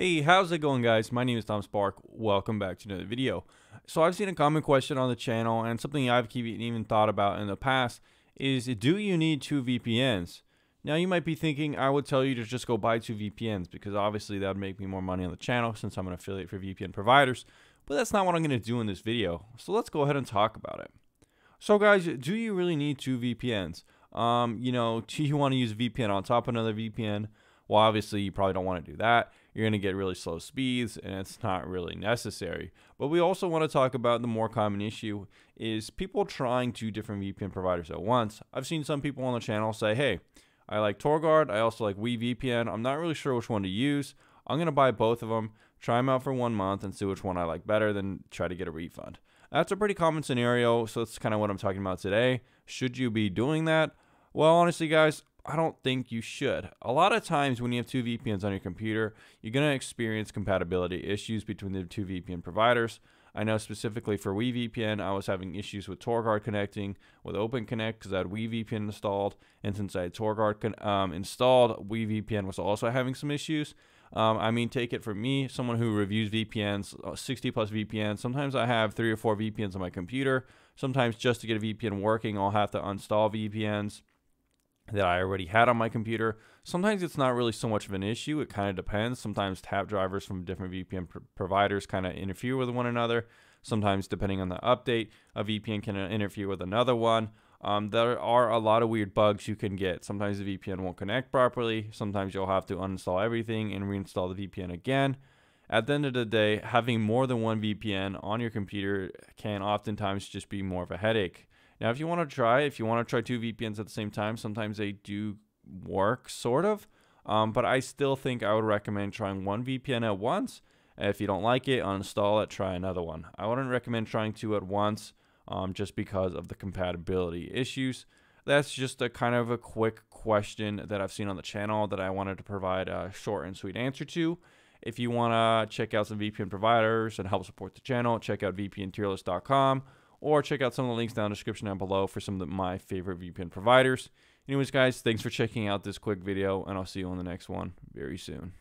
Hey, how's it going guys? My name is Tom Spark. Welcome back to another video. So I've seen a common question on the channel and something I've even thought about in the past is do you need two VPNs? Now you might be thinking I would tell you to just go buy two VPNs because obviously that would make me more money on the channel since I'm an affiliate for VPN providers, but that's not what I'm going to do in this video. So let's go ahead and talk about it. So guys, do you really need two VPNs? Um, you know, do you want to use VPN on top of another VPN? Well, obviously you probably don't want to do that you're going to get really slow speeds and it's not really necessary. But we also want to talk about the more common issue is people trying two different VPN providers at once. I've seen some people on the channel say, hey, I like TorGuard, I also like WeVPN. I'm not really sure which one to use. I'm going to buy both of them, try them out for one month and see which one I like better, then try to get a refund. That's a pretty common scenario, so that's kind of what I'm talking about today. Should you be doing that? Well, honestly, guys, I don't think you should. A lot of times when you have two VPNs on your computer, you're going to experience compatibility issues between the two VPN providers. I know specifically for WeVPN, I was having issues with TorGuard connecting with OpenConnect because I had WeVPN installed. And since I had TorGuard um, installed, WeVPN was also having some issues. Um, I mean, take it from me, someone who reviews VPNs, uh, 60 plus VPNs. Sometimes I have three or four VPNs on my computer. Sometimes just to get a VPN working, I'll have to install VPNs that I already had on my computer. Sometimes it's not really so much of an issue. It kind of depends. Sometimes tap drivers from different VPN pr providers kind of interfere with one another. Sometimes, depending on the update, a VPN can interfere with another one. Um, there are a lot of weird bugs you can get. Sometimes the VPN won't connect properly. Sometimes you'll have to uninstall everything and reinstall the VPN again. At the end of the day, having more than one VPN on your computer can oftentimes just be more of a headache. Now, if you want to try, if you want to try two VPNs at the same time, sometimes they do work, sort of. Um, but I still think I would recommend trying one VPN at once. If you don't like it, uninstall it, try another one. I wouldn't recommend trying two at once um, just because of the compatibility issues. That's just a kind of a quick question that I've seen on the channel that I wanted to provide a short and sweet answer to. If you want to check out some VPN providers and help support the channel, check out vpntierlist.com or check out some of the links down in the description down below for some of the, my favorite VPN providers. Anyways, guys, thanks for checking out this quick video, and I'll see you on the next one very soon.